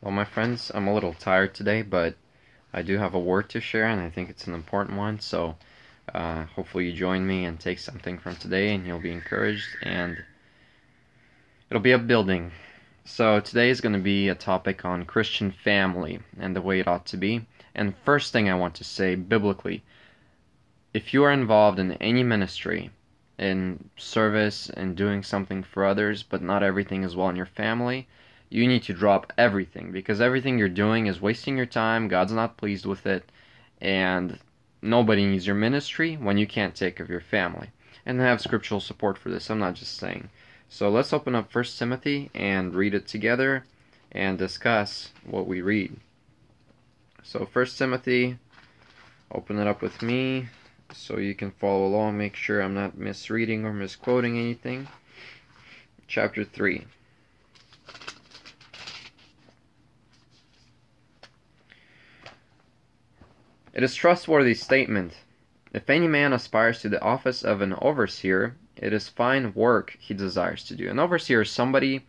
Well, my friends, I'm a little tired today, but I do have a word to share, and I think it's an important one. So, uh, hopefully, you join me and take something from today, and you'll be encouraged, and it'll be upbuilding. So, today is going to be a topic on Christian family and the way it ought to be. And first thing I want to say, biblically, if you are involved in any ministry, in service and doing something for others, but not everything is well in your family, you need to drop everything because everything you're doing is wasting your time. God's not pleased with it, and nobody needs your ministry when you can't take of your family. And have scriptural support for this. I'm not just saying. So let's open up First Timothy and read it together and discuss what we read. So First Timothy, open it up with me so you can follow along. Make sure I'm not misreading or misquoting anything. Chapter 3. It is trustworthy statement. If any man aspires to the office of an overseer, it is fine work he desires to do. An overseer is somebody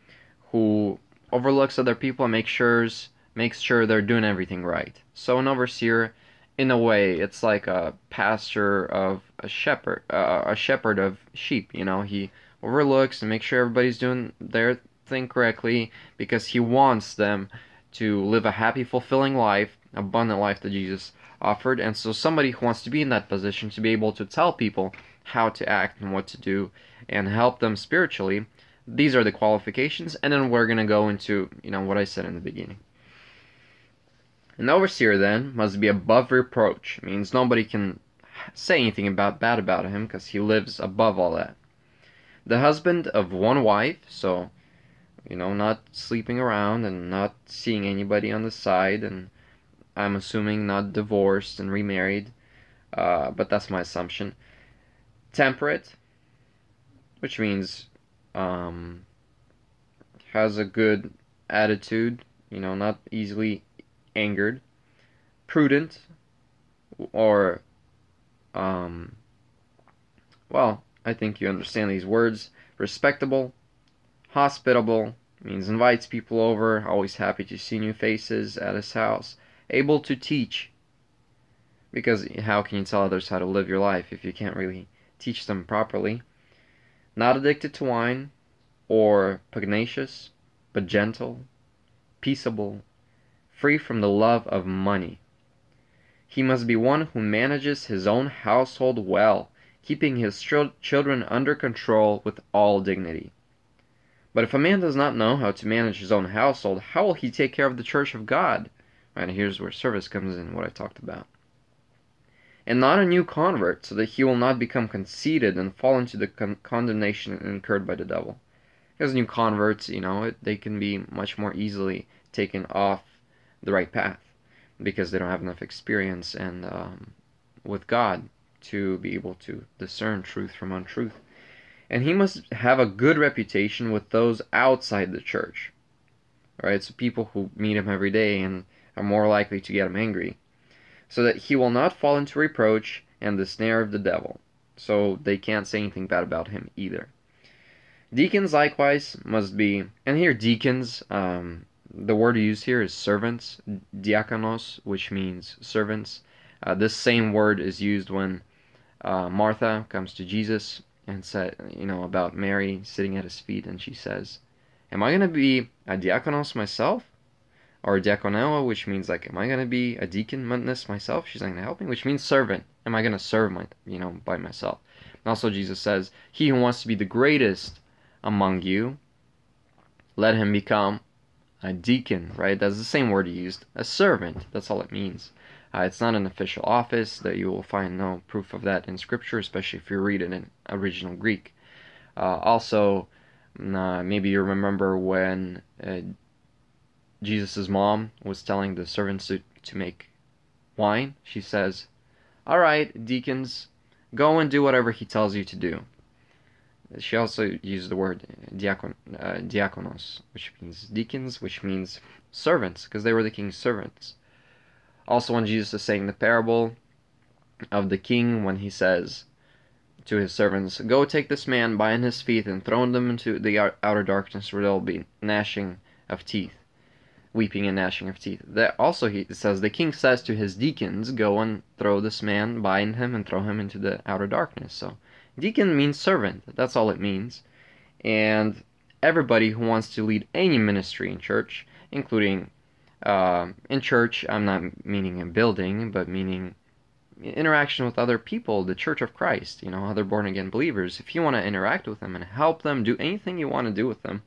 who overlooks other people and makes sure makes sure they're doing everything right. So an overseer, in a way, it's like a pastor of a shepherd, uh, a shepherd of sheep. You know, he overlooks and makes sure everybody's doing their thing correctly because he wants them to live a happy, fulfilling life, abundant life that Jesus offered. And so somebody who wants to be in that position to be able to tell people how to act and what to do and help them spiritually, these are the qualifications. And then we're going to go into, you know, what I said in the beginning. An overseer then must be above reproach. It means nobody can say anything about bad about him because he lives above all that. The husband of one wife, so you know, not sleeping around and not seeing anybody on the side and I'm assuming not divorced and remarried, uh, but that's my assumption. Temperate, which means um, has a good attitude, you know, not easily angered. Prudent, or, um, well, I think you understand these words. Respectable, hospitable, means invites people over, always happy to see new faces at his house able to teach. Because how can you tell others how to live your life if you can't really teach them properly? Not addicted to wine or pugnacious, but gentle, peaceable, free from the love of money. He must be one who manages his own household well, keeping his children under control with all dignity. But if a man does not know how to manage his own household, how will he take care of the church of God? And here's where service comes in, what I talked about. And not a new convert, so that he will not become conceited and fall into the con condemnation incurred by the devil. Because new converts, you know, it, they can be much more easily taken off the right path because they don't have enough experience and um, with God to be able to discern truth from untruth. And he must have a good reputation with those outside the church. Right? So people who meet him every day and are more likely to get him angry, so that he will not fall into reproach and the snare of the devil. So they can't say anything bad about him either. Deacons likewise must be, and here deacons, um, the word used here is servants, diakonos, which means servants. Uh, this same word is used when uh, Martha comes to Jesus and said, you know, about Mary sitting at his feet, and she says, "Am I going to be a diakonos myself?" Or diakonella, which means like, am I gonna be a deaconess myself? She's not gonna help me, which means servant. Am I gonna serve my, you know, by myself? And also Jesus says, he who wants to be the greatest among you, let him become a deacon, right? That's the same word he used, a servant. That's all it means. Uh, it's not an official office that you will find no proof of that in Scripture, especially if you read it in original Greek. Uh, also, uh, maybe you remember when uh, Jesus' mom was telling the servants to, to make wine, she says, All right, deacons, go and do whatever he tells you to do. She also used the word diakon, uh, diakonos, which means deacons, which means servants, because they were the king's servants. Also, when Jesus is saying the parable of the king, when he says to his servants, Go take this man, bind his feet, and throw them into the outer darkness where there will be gnashing of teeth. Weeping and gnashing of teeth. That also he says the king says to his deacons, "Go and throw this man, bind him, and throw him into the outer darkness." So, deacon means servant. That's all it means. And everybody who wants to lead any ministry in church, including uh, in church, I'm not meaning in building, but meaning interaction with other people, the Church of Christ, you know, other born again believers. If you want to interact with them and help them, do anything you want to do with them,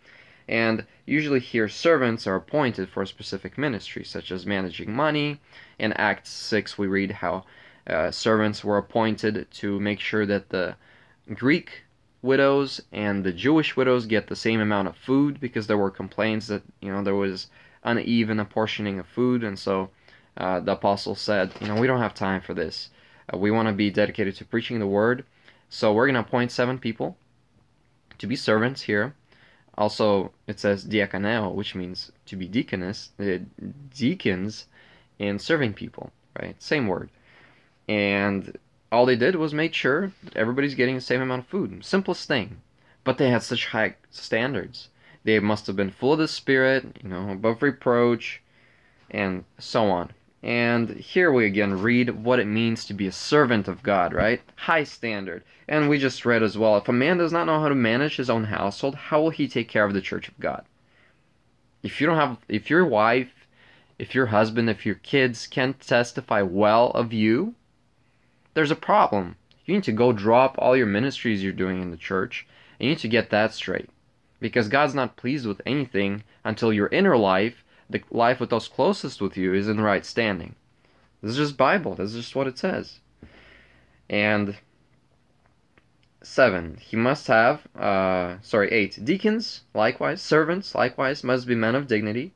and usually here servants are appointed for a specific ministry, such as managing money. In Acts 6, we read how uh, servants were appointed to make sure that the Greek widows and the Jewish widows get the same amount of food because there were complaints that you know there was uneven apportioning of food, and so uh, the apostle said, you know, we don't have time for this. Uh, we want to be dedicated to preaching the word, so we're going to appoint seven people to be servants here also, it says diakoneo, which means to be deaconess, uh, deacons and serving people, right? Same word. And all they did was make sure that everybody's getting the same amount of food. Simplest thing. But they had such high standards. They must have been full of the Spirit, you know, above reproach, and so on. And here we again read what it means to be a servant of God, right? High standard. And we just read as well if a man does not know how to manage his own household, how will he take care of the church of God? If you don't have, if your wife, if your husband, if your kids can't testify well of you, there's a problem. You need to go drop all your ministries you're doing in the church, and you need to get that straight. Because God's not pleased with anything until your inner life the life with those closest with you is in the right standing. This is just Bible. This is just what it says. And seven, he must have, uh, sorry, eight, deacons, likewise, servants, likewise, must be men of dignity,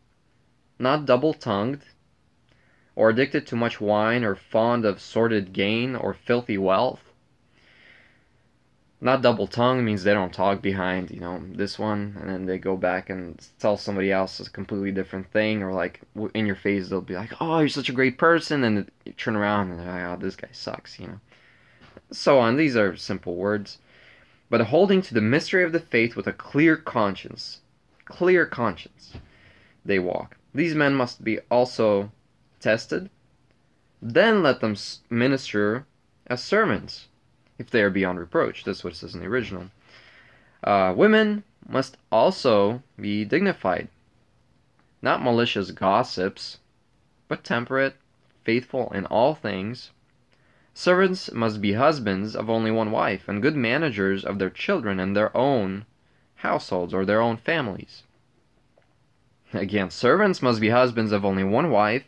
not double tongued, or addicted to much wine, or fond of sordid gain, or filthy wealth, not double tongue means they don't talk behind you know this one and then they go back and tell somebody else a completely different thing or like in your face they'll be like oh you're such a great person and you turn around and they're like oh this guy sucks you know. So on these are simple words. But holding to the mystery of the faith with a clear conscience clear conscience they walk. These men must be also tested. Then let them minister as servants if they are beyond reproach. That's what it says in the original. Uh, women must also be dignified, not malicious gossips, but temperate, faithful in all things. Servants must be husbands of only one wife, and good managers of their children and their own households or their own families. Again, servants must be husbands of only one wife,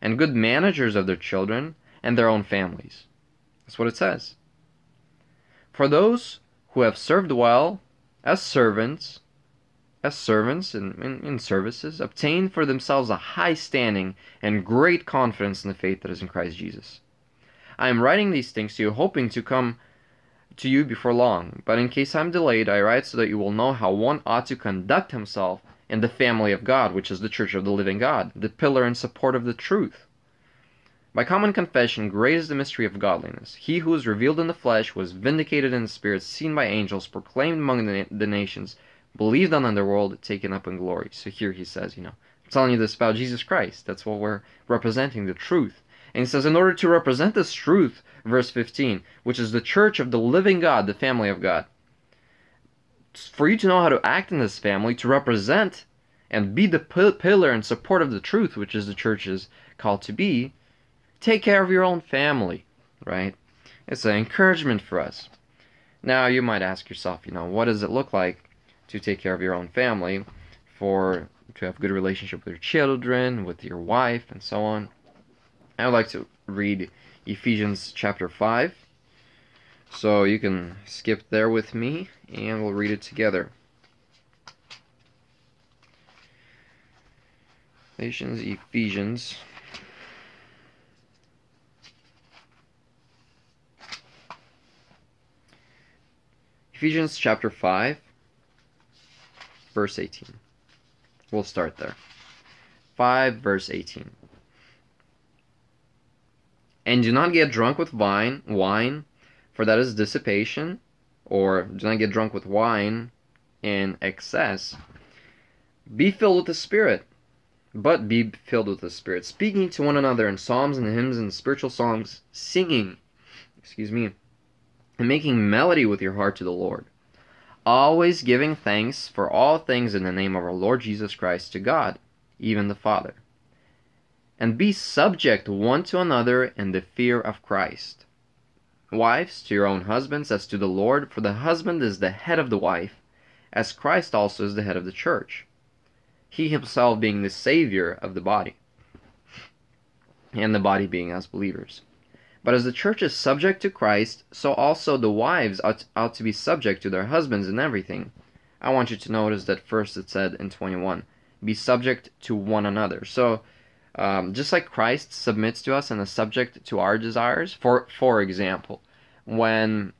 and good managers of their children and their own families. That's what it says. For those who have served well as servants, as servants in, in, in, services, obtain for themselves a high standing and great confidence in the faith that is in Christ Jesus. I am writing these things to you, hoping to come to you before long, but in case I am delayed, I write so that you will know how one ought to conduct himself in the family of God, which is the church of the living God, the pillar and support of the truth. By common confession, great is the mystery of godliness. He who was revealed in the flesh was vindicated in the spirit, seen by angels, proclaimed among the, the nations, believed on in the world, taken up in glory. So here he says, you know, I'm telling you this about Jesus Christ. That's what we're representing, the truth. And he says, in order to represent this truth, verse 15, which is the church of the living God, the family of God, for you to know how to act in this family, to represent and be the pillar and support of the truth, which is the church is called to be, take care of your own family, right? It's an encouragement for us. Now, you might ask yourself, you know, what does it look like to take care of your own family, for to have a good relationship with your children, with your wife, and so on? I would like to read Ephesians chapter 5. So you can skip there with me, and we'll read it together. Ephesians, Ephesians Ephesians chapter 5, verse 18. We'll start there. 5, verse 18. And do not get drunk with wine, wine, for that is dissipation, or do not get drunk with wine in excess. Be filled with the Spirit, but be filled with the Spirit, speaking to one another in psalms and hymns and spiritual songs, singing, excuse me, and making melody with your heart to the Lord, always giving thanks for all things in the name of our Lord Jesus Christ to God, even the Father. And be subject one to another in the fear of Christ. Wives, to your own husbands as to the Lord, for the husband is the head of the wife, as Christ also is the head of the church he himself being the savior of the body, and the body being us believers. But as the church is subject to Christ, so also the wives ought, ought to be subject to their husbands in everything. I want you to notice that first it said in 21, be subject to one another. So, um, just like Christ submits to us and is subject to our desires, for for example, when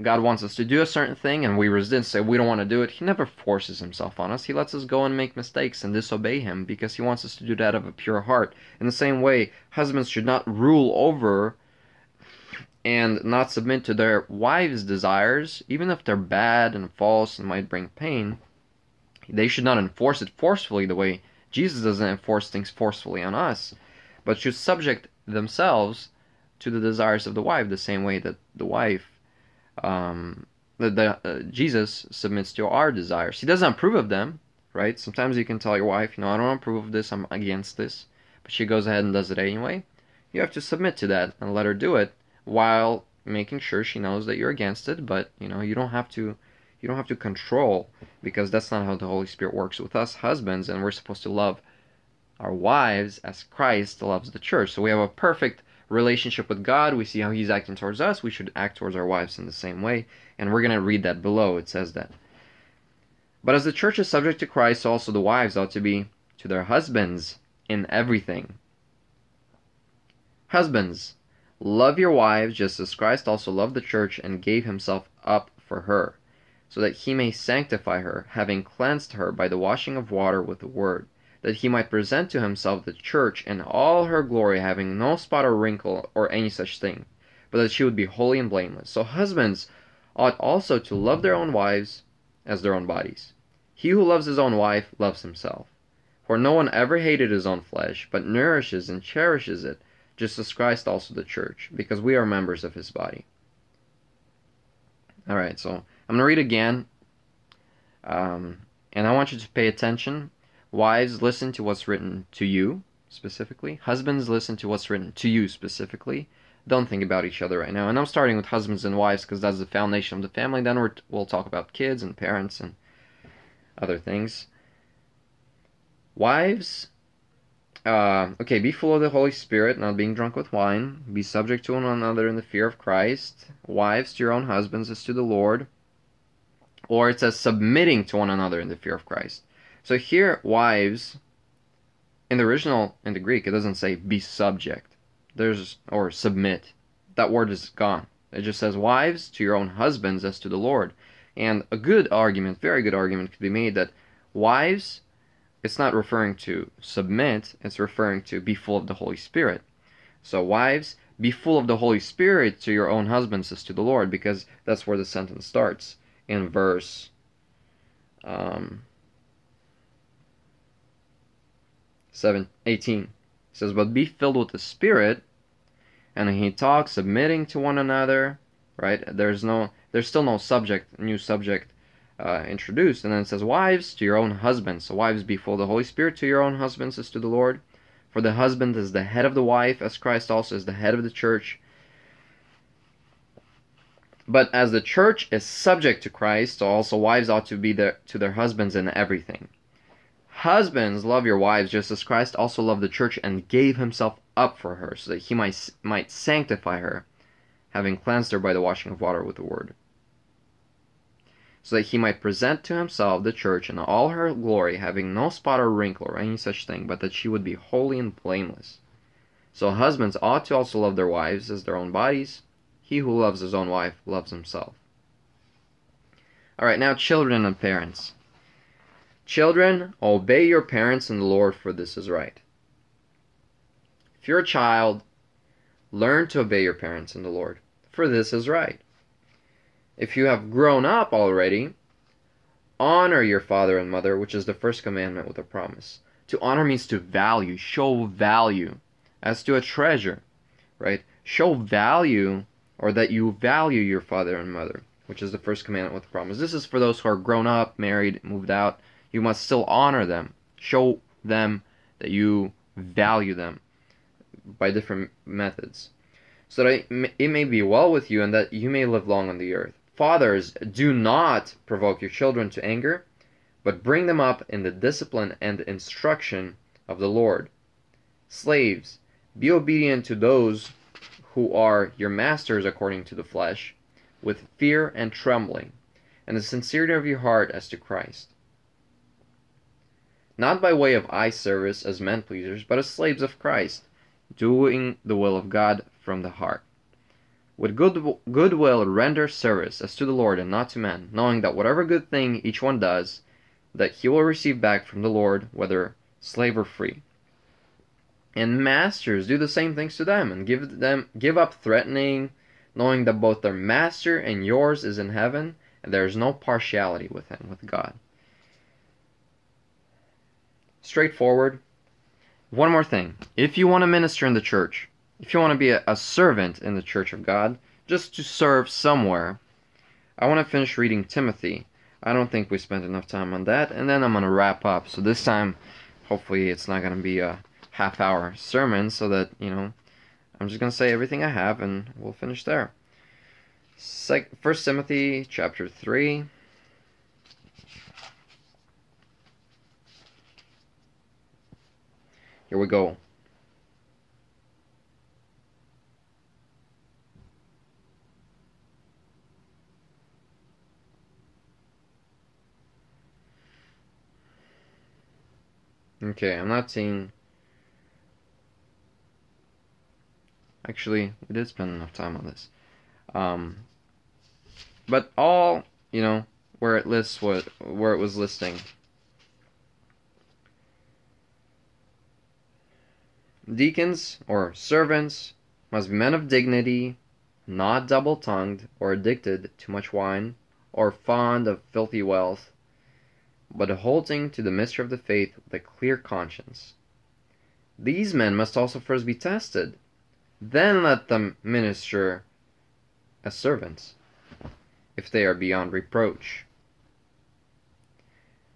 God wants us to do a certain thing and we resist, say we don't want to do it, He never forces Himself on us. He lets us go and make mistakes and disobey Him because He wants us to do that of a pure heart. In the same way, husbands should not rule over and not submit to their wives' desires, even if they're bad and false and might bring pain. They should not enforce it forcefully the way Jesus doesn't enforce things forcefully on us, but should subject themselves to the desires of the wife the same way that the wife um, the uh, Jesus submits to our desires. He doesn't approve of them, right? Sometimes you can tell your wife, you know, I don't approve of this, I'm against this, but she goes ahead and does it anyway. You have to submit to that and let her do it while making sure she knows that you're against it, but you know, you don't have to you don't have to control because that's not how the Holy Spirit works with us husbands and we're supposed to love our wives as Christ loves the church. So we have a perfect relationship with God, we see how He's acting towards us, we should act towards our wives in the same way. And we're going to read that below. It says that. But as the church is subject to Christ, also the wives ought to be to their husbands in everything. Husbands, love your wives just as Christ also loved the church and gave himself up for her, so that he may sanctify her, having cleansed her by the washing of water with the word that he might present to himself the church in all her glory, having no spot or wrinkle or any such thing, but that she would be holy and blameless. So husbands ought also to love their own wives as their own bodies. He who loves his own wife loves himself. For no one ever hated his own flesh, but nourishes and cherishes it, just as Christ also the church, because we are members of his body. Alright, so I'm going to read again. Um, and I want you to pay attention Wives, listen to what's written to you specifically. Husbands, listen to what's written to you specifically. Don't think about each other right now. And I'm starting with husbands and wives because that's the foundation of the family. Then we will talk about kids and parents and other things. Wives, uh, okay, be full of the Holy Spirit, not being drunk with wine. Be subject to one another in the fear of Christ. Wives, to your own husbands as to the Lord. Or it says submitting to one another in the fear of Christ. So here, wives, in the original, in the Greek, it doesn't say be subject. There's, or submit. That word is gone. It just says, wives, to your own husbands as to the Lord. And a good argument, very good argument, could be made that wives, it's not referring to submit, it's referring to be full of the Holy Spirit. So, wives, be full of the Holy Spirit to your own husbands as to the Lord, because that's where the sentence starts in verse um, 7, 18. He says, But be filled with the Spirit. And he talks, submitting to one another, right? There's no, there's still no subject, new subject uh, introduced. And then it says, Wives, to your own husbands. So wives, be full of the Holy Spirit to your own husbands as to the Lord. For the husband is the head of the wife, as Christ also is the head of the church. But as the church is subject to Christ, so also wives ought to be there to their husbands in everything. Husbands, love your wives just as Christ also loved the church and gave himself up for her, so that he might, might sanctify her, having cleansed her by the washing of water with the word. So that he might present to himself the church in all her glory, having no spot or wrinkle or any such thing, but that she would be holy and blameless. So husbands ought to also love their wives as their own bodies. He who loves his own wife loves himself. Alright, now children and parents. Children, obey your parents in the Lord, for this is right. If you're a child, learn to obey your parents in the Lord, for this is right. If you have grown up already, honor your father and mother, which is the first commandment with a promise, To honor means to value, show value, as to a treasure, right? Show value, or that you value your father and mother, which is the first commandment with the promise. This is for those who are grown up, married, moved out. You must still honor them, show them that you value them by different methods, so that it may be well with you and that you may live long on the earth. Fathers, do not provoke your children to anger, but bring them up in the discipline and instruction of the Lord. Slaves, be obedient to those who are your masters according to the flesh, with fear and trembling, and the sincerity of your heart as to Christ. Not by way of eye service as men pleasers, but as slaves of Christ, doing the will of God from the heart. With good goodwill render service as to the Lord and not to men, knowing that whatever good thing each one does, that he will receive back from the Lord, whether slave or free. And masters do the same things to them, and give them give up threatening, knowing that both their master and yours is in heaven, and there is no partiality with him, with God. Straightforward. One more thing. If you want to minister in the church, if you want to be a, a servant in the church of God, just to serve somewhere, I want to finish reading Timothy. I don't think we spent enough time on that, and then I'm going to wrap up. So this time, hopefully, it's not going to be a half hour sermon, so that, you know, I'm just going to say everything I have, and we'll finish there. First Timothy chapter 3. Here we go. Okay, I'm not seeing... Actually, we did spend enough time on this. Um, but all, you know, where it lists what, where it was listing. Deacons, or servants, must be men of dignity, not double-tongued, or addicted to much wine, or fond of filthy wealth, but holding to the mystery of the faith with a clear conscience. These men must also first be tested, then let them minister as servants, if they are beyond reproach.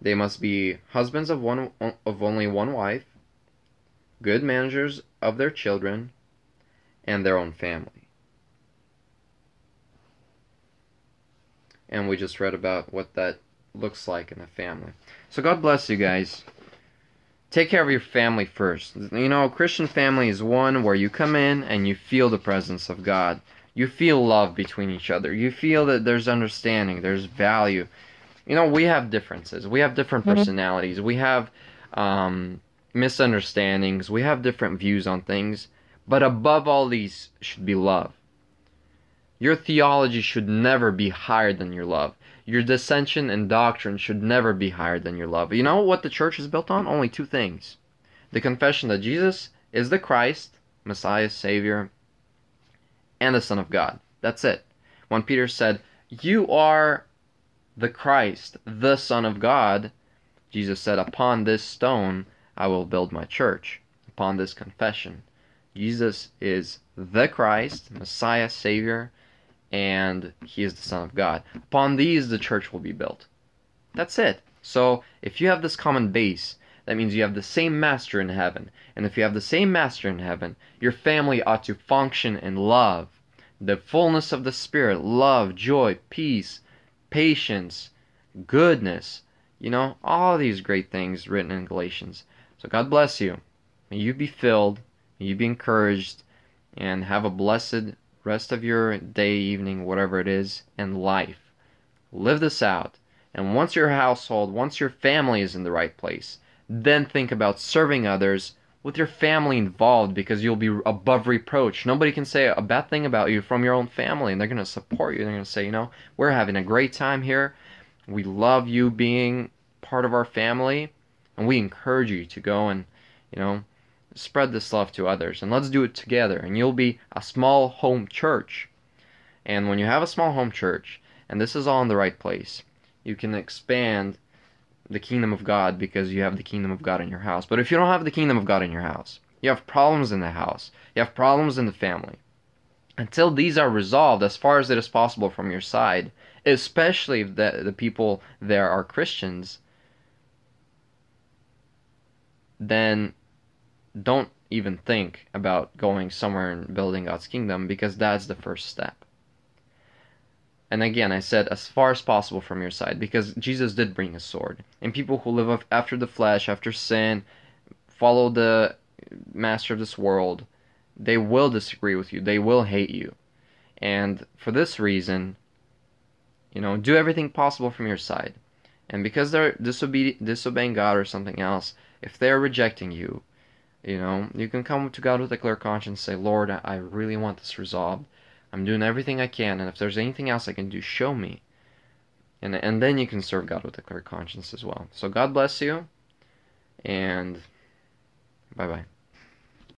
They must be husbands of one of only one wife, good managers of their children and their own family. And we just read about what that looks like in a family. So God bless you guys. Take care of your family first. You know, a Christian family is one where you come in and you feel the presence of God. You feel love between each other. You feel that there's understanding, there's value. You know, we have differences. We have different mm-hmm. personalities. We have um, misunderstandings. We have different views on things. But above all these should be love. Your theology should never be higher than your love. Your dissension and doctrine should never be higher than your love. You know what the church is built on? Only two things the confession that Jesus is the Christ, Messiah, Savior, and the Son of God. That's it. When Peter said, You are the Christ, the Son of God, Jesus said, Upon this stone I will build my church. Upon this confession. Jesus is the Christ, Messiah, Savior, and he is the Son of God. Upon these, the church will be built. That's it. So, if you have this common base, that means you have the same master in heaven. And if you have the same master in heaven, your family ought to function in love. The fullness of the Spirit, love, joy, peace, patience, goodness. You know, all these great things written in Galatians. So God bless you. May you be filled, may you be encouraged, and have a blessed rest of your day, evening, whatever it is, and life. Live this out. And once your household, once your family is in the right place, then think about serving others with your family involved because you'll be above reproach. Nobody can say a bad thing about you from your own family, and they're going to support you. They're going to say, you know, we're having a great time here. We love you being part of our family, and we encourage you to go and, you know, spread this love to others and let's do it together and you'll be a small home church and when you have a small home church and this is all in the right place you can expand the kingdom of God because you have the kingdom of God in your house. But if you don't have the kingdom of God in your house, you have problems in the house, you have problems in the family. Until these are resolved as far as it is possible from your side, especially if the, the people there are Christians, then don't even think about going somewhere and building God's kingdom because that's the first step. And again, I said as far as possible from your side because Jesus did bring a sword. And people who live after the flesh, after sin, follow the master of this world, they will disagree with you. They will hate you. And for this reason, you know, do everything possible from your side. And because they're disobe- disobeying God or something else, if they're rejecting you, you know, you can come to God with a clear conscience say, Lord, I really want this resolved. I'm doing everything I can, and if there's anything else I can do, show me. And, and then you can serve God with a clear conscience as well. So God bless you, and bye bye.